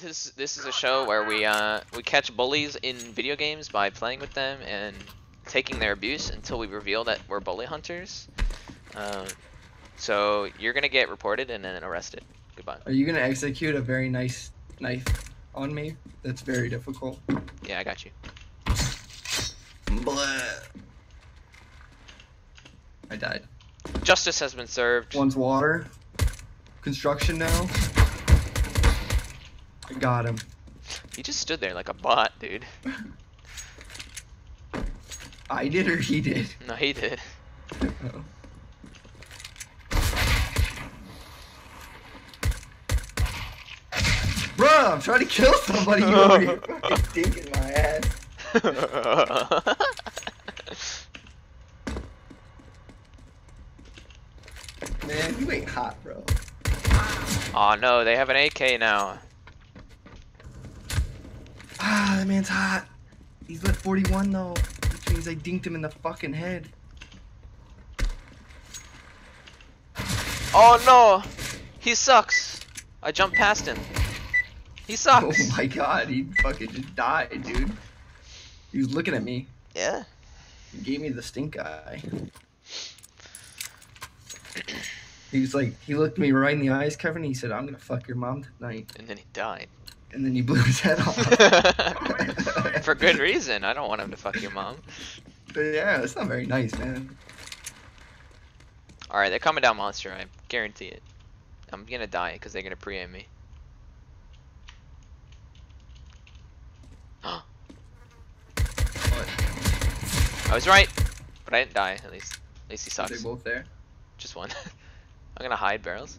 This this is a show where we uh we catch bullies in video games by playing with them and taking their abuse until we reveal that we're bully hunters. Uh, so you're gonna get reported and then arrested. Goodbye. Are you gonna execute a very nice knife on me? That's very difficult. Yeah, I got you. Blah. I died. Justice has been served. One's water. Construction now. Got him. He just stood there like a bot, dude. I did or he did? No, he did. Oh. Bruh, I'm trying to kill somebody. You over here fucking my ass. Man, you ain't hot, bro. oh no, they have an AK now. That man's hot. He's lit 41 though, which means I dinked him in the fucking head. Oh no! He sucks! I jumped past him. He oh sucks! Oh my god, he fucking just died, dude. He was looking at me. Yeah. He gave me the stink eye. He was like, he looked me right in the eyes, Kevin. And he said, "I'm gonna fuck your mom tonight," And then he died. And then he blew his head off. For good reason. I don't want him to fuck your mom. But yeah, that's not very nice, man. Alright, they're coming down monster, I guarantee it. I'm gonna die because they're gonna pre-aim me. I was right, but I didn't die. At least, at least he Are they sucks. both there? Just one. I'm gonna hide barrels.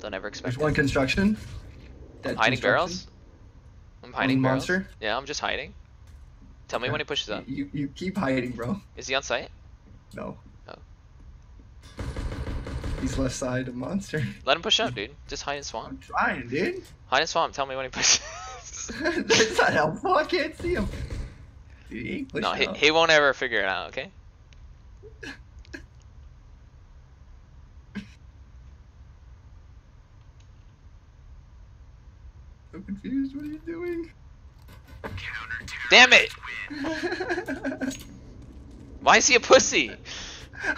Don't ever expect There's one it. construction. Dead hiding barrels. I'm hiding barrels. monster? Yeah, I'm just hiding. Tell me Okay. when he pushes up. You you keep hiding, bro. Is he on site? No. Oh. He's left side of monster. Let him push up, dude. Just hide in swamp. I'm trying, dude. Hide in swamp. Tell me when he pushes. That's not helpful. I can't see him. Dude, he no, he, he won't ever figure it out. Okay. Confused. What are you doing? Damn it! Why is he a pussy?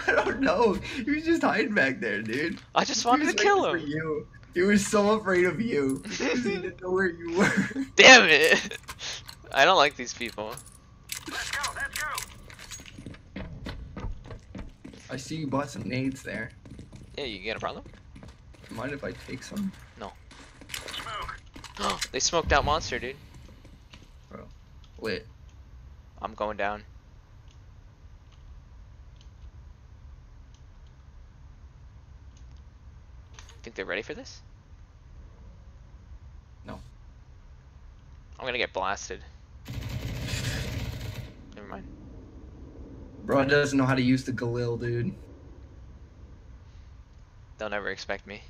I don't know. He was just hiding back there, dude. I just He wanted was to kill him. For you. He was so afraid of you. 'cause he didn't know where you were. Damn it! I don't like these people. Let's go, let's go. I see you bought some nades there. Yeah, you got a problem? Mind if I take some? They smoked out monster, dude. Bro, lit. I'm going down. Think they're ready for this? No. I'm gonna get blasted. Never mind. Bro doesn't know how to use the Galil, dude. They'll never expect me.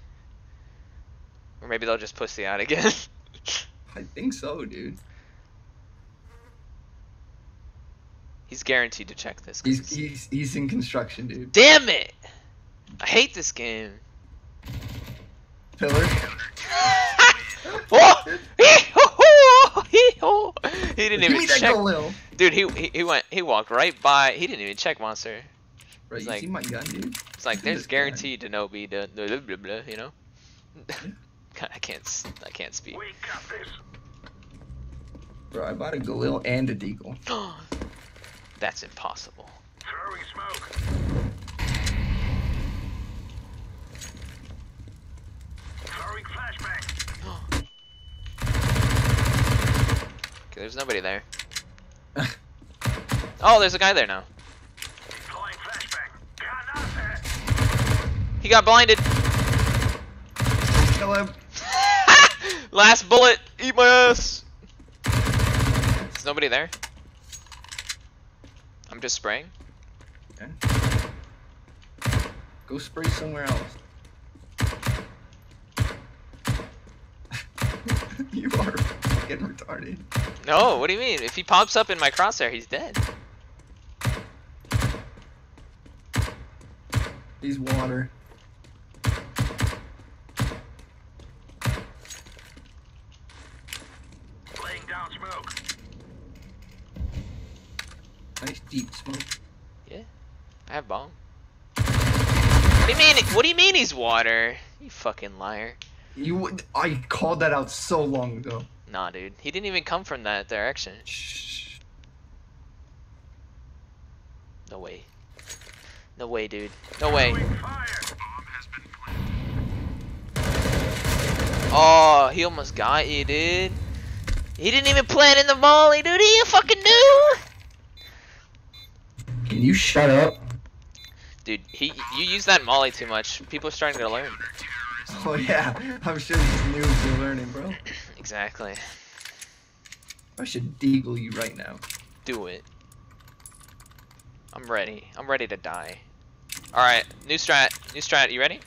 Or maybe they'll just pussy out again. I think so, dude. He's guaranteed to check this. He's he's he's in construction, dude. Damn it! I hate this game. Pillar. oh! He didn't even check. Dude, he, he he went he walked right by. He didn't even check monster. Bro, you like- see my gun, dude? It's like there's guy. guaranteed to no be the blah, blah, blah, you know. I can't I can't speak. Bro, I bought a Galil and a Deagle. That's impossible. Okay, there's nobody there. Oh, there's a guy there now. He got blinded. Kill him. Last bullet. Eat my ass. There's nobody there. I'm just spraying. Okay. Go spray somewhere else. you are getting retarded. No, what do you mean? If he pops up in my crosshair, he's dead. He's water. Nice deep smoke. Yeah. I have bomb. What do you mean? What do you mean he's water? You fucking liar. You, would- I called that out so long ago. Nah, dude. He didn't even come from that direction. Shh. No way. No way, dude. No way. Oh, he almost got you, dude. He didn't even plan in the volley, dude. He fucking knew. Can you shut up? Dude, he you use that molly too much. People are starting to learn. Oh yeah, I'm sure these noobs are learning, bro. Exactly. I should deagle you right now. Do it. I'm ready. I'm ready to die. Alright, new strat. New strat, you ready?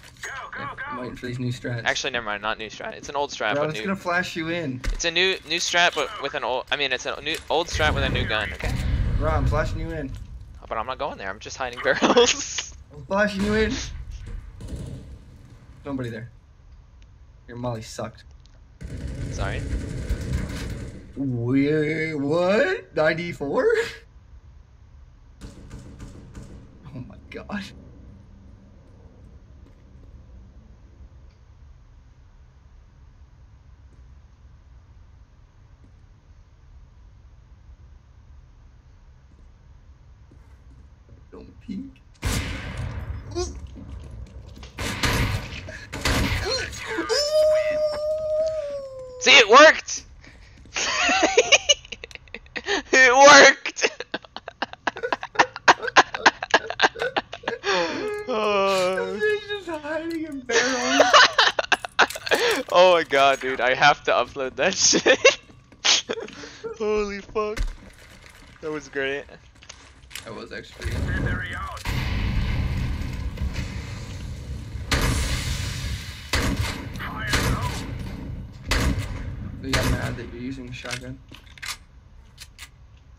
Yeah, I'm waiting for these new strats. Actually, never mind. Not new strat. It's an old strat, Bro, but it's new. gonna flash you in. It's a new new strat, but with an old. I mean, it's a new old strat with a new gun. Okay. Bro, I'm flashing you in. But I'm not going there. I'm just hiding barrels. I'm flashing you in. Nobody there. Your molly sucked. Sorry. Wait, what? 94? Oh my god. Don't. See, it worked. it worked. oh. He's just hiding in barrels. oh my god, dude! I have to upload that shit. Holy fuck! That was great. That was actually. We got mad that you're using a shotgun.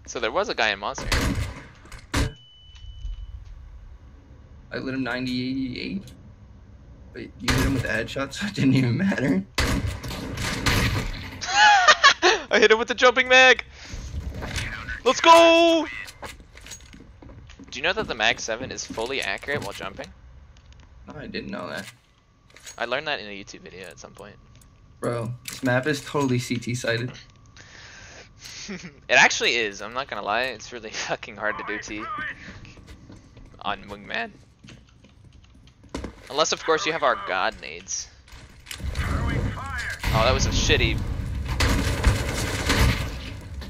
So there was a guy in Monster. I lit him 90, 88. But you hit him with a headshot, so it didn't even matter. I hit him with the jumping mag. Let's go! Do you know that the Mag 7 is fully accurate while jumping? No, I didn't know that. I learned that in a YouTube video at some point. Bro, this map is totally CT sided. it actually is, I'm not gonna lie, it's really fucking hard to do T on Wingman. Unless of course you have our god nades. Oh, that was a shitty.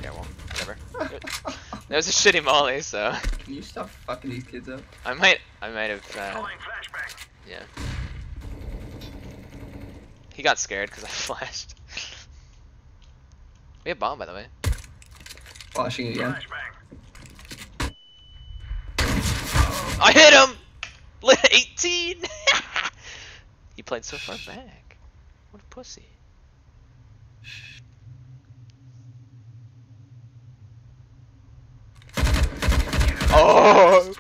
Yeah, well, whatever. That was a shitty molly, so Can you stop fucking these kids up? I might, I might have. Uh, yeah. He got scared because I flashed. We have bomb, by the way. Flashing again. I hit him! 18! he played so far back. What a pussy. Oh!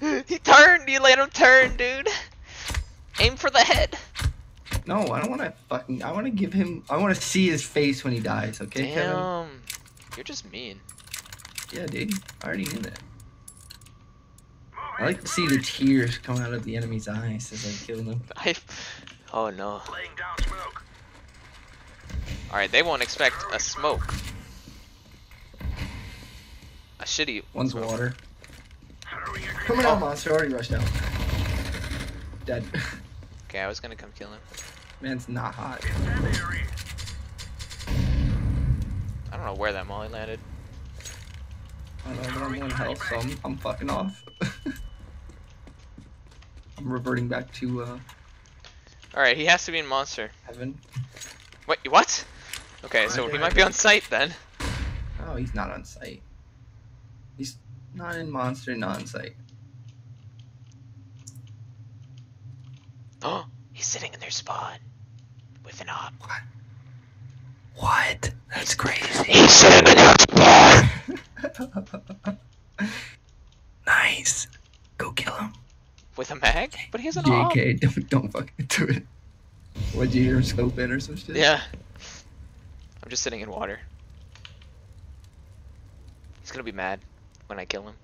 he turned! You let him turn, dude! Aim for the head! No, I don't want to fucking. I want to give him. I want to see his face when he dies. Okay, Kevin. Damn. You're just mean. Yeah, dude. I already knew that. I like to see the tears come out of the enemy's eyes as I kill them. I. Oh no. Alright, they won't expect a smoke. A shitty. One's water. Coming out, monster. Already rushed out. Dead. Okay, I was gonna come kill him. Man's not hot. I don't know where that molly landed. I don't know, but I'm one health, so I'm, I'm fucking off. I'm reverting back to uh, Alright, he has to be in monster. heaven. Wait, what? Okay, so he might be on site then. Oh, he's not on site. He's not in monster, not on site. Oh, he's sitting in their spawn. With an op. What? That's crazy. He's sitting in their spawn! nice. Go kill him. With a mag? But he has an op. JK, don't, don't fucking do it. What'd you hear him scope in or some shit? Yeah. I'm just sitting in water. He's gonna be mad. When I kill him.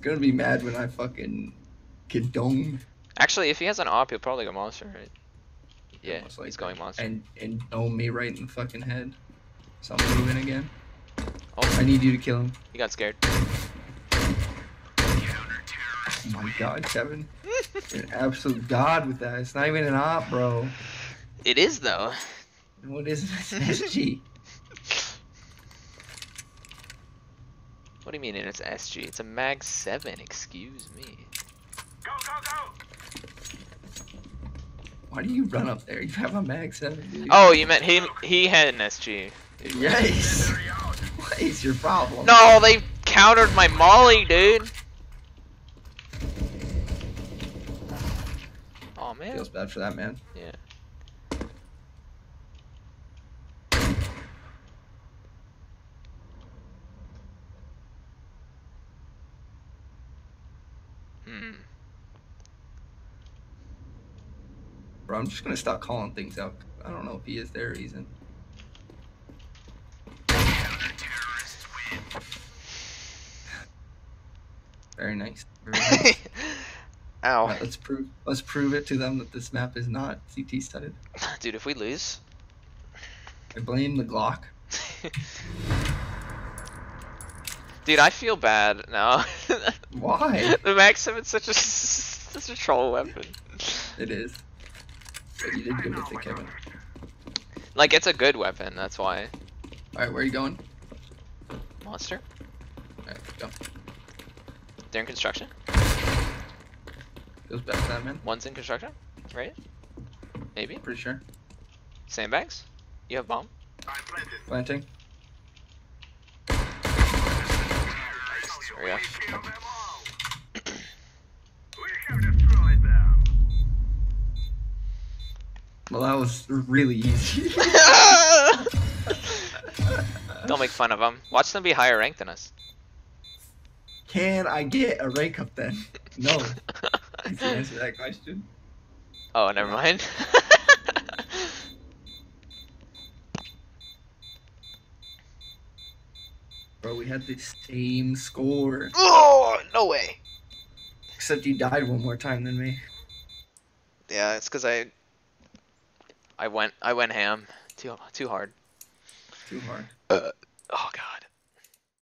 Gonna be mad when I fucking get domed Actually, if he has an op, he'll probably go monster, right? Yeah, most he's going monster. and and dome me right in the fucking head. So I'm moving again. Oh, I need you to kill him. he got scared. Oh my god, Kevin. You're an absolute god with that. It's not even an op, bro. It is though. What is it? It's SG. What do you mean it's SG? It's a Mag 7, excuse me. Go, go, go! Why do you run up there? You have a mag 7, dude. Oh, you meant he he had an SG. Yes! What is your problem? No, they countered my molly, dude. Oh man. Feels bad for that man. Yeah. Bro, I'm just gonna stop calling things out. I don't know if he is there or he's in. Very nice. Very nice. Ow. Alright, let's prove let's prove it to them that this map is not CT sided. Dude, if we lose. I blame the Glock. Dude, I feel bad now. Why? the Mag 7's such a such a troll weapon. It is. But you did good with it, Kevin. Like it's a good weapon, that's why. Alright, where are you going? Monster? Alright, go. They're in construction? Feels bad for that man. One's in construction? Right? Maybe? Pretty sure. Sandbags? You have bomb? Planting. There we go. Well, that was really easy. Don't make fun of them. Watch them be higher ranked than us. Can I get a rank up then? No. I can answer that question. oh, never mind. Bro, we had the same score. oh, no way. Except you died one more time than me. Yeah, it's because I, I went, I went ham too, too hard. Too hard. Uh, oh god.